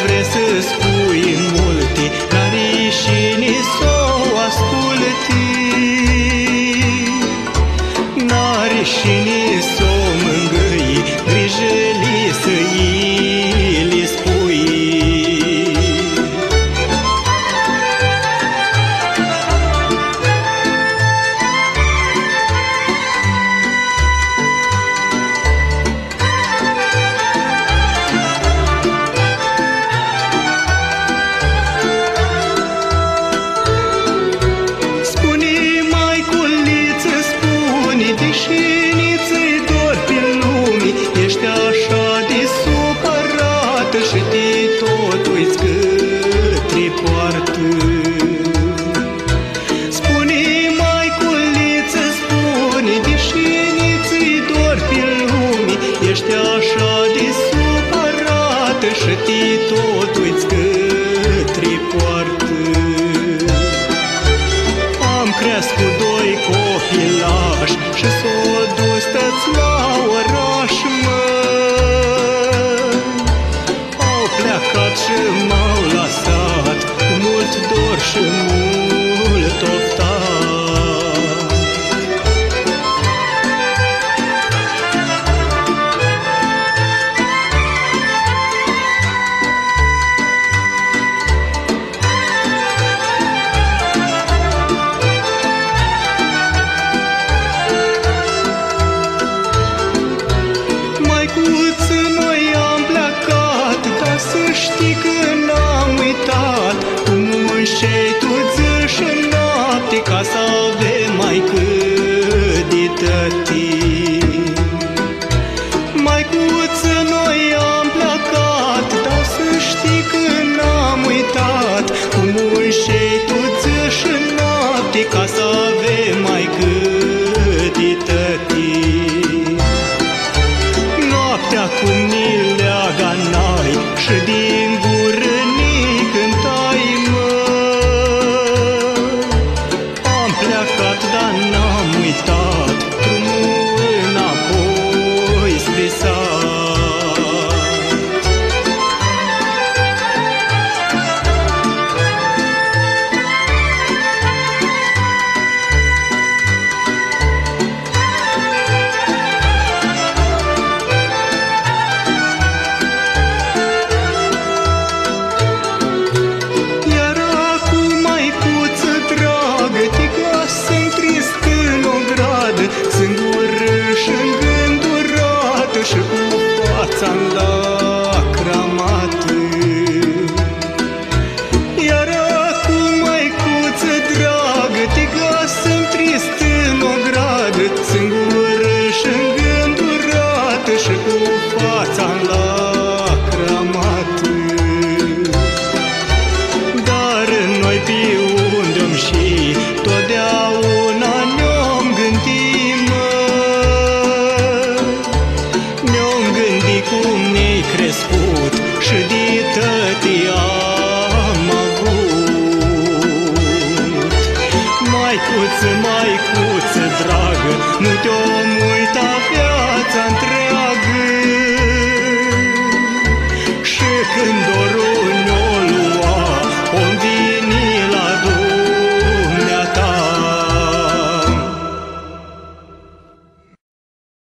Tare ar vrea să spui multe, dar și să o asculte. N-are și supărată și te tot uiți către poartă am crescut doi copilași Și s-o dus tăți la oraș, mă. Au plecat și m-au lăsat Cu mult dor și mult știi că n-am uitat Cum înșei tu zi și noapte Ca să avem mai cât de tătii Maicuță, noi am plecat Dar să știi că n-am uitat Cum înșei tu zi și noapte Ca să avem mai cât de tătii Noaptea cum plecat, dar n-am uitat Singură și îngândurată și cu fața lacramată. Dar noi pe unde-om și Totdeauna ne-om gândit, mă Ne-om gândit cum ne-ai crescut Și de tăti Maicuță, maicuță dragă, nu te-o muita viața întreagă.